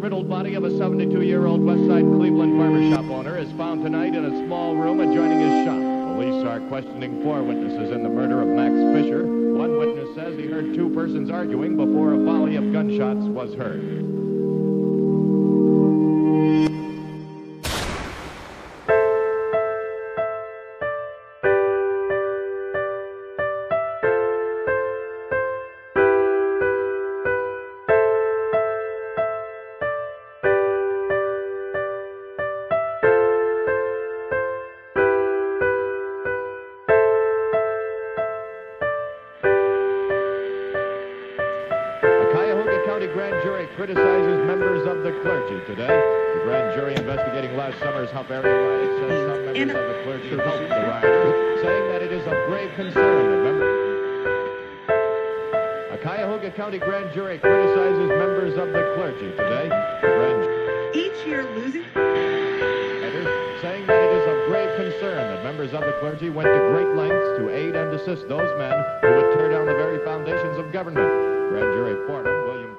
40-year-old Westside Cleveland barbershop owner is found tonight in a small room adjoining his shop. Police are questioning four witnesses in the murder of Max Fisher. One witness says he heard two persons arguing before a volley of gunshots was heard. Criticizes members of the clergy today. The grand jury investigating last summer's Hough area riot says some members of the clergy helped the rioters, saying that it is of grave concern that members... A Cuyahoga County grand jury criticizes members of the clergy today. The grand Each year losing saying that it is of grave concern that members of the clergy went to great lengths to aid and assist those men who would tear down the very foundations of government. Grand jury foreman William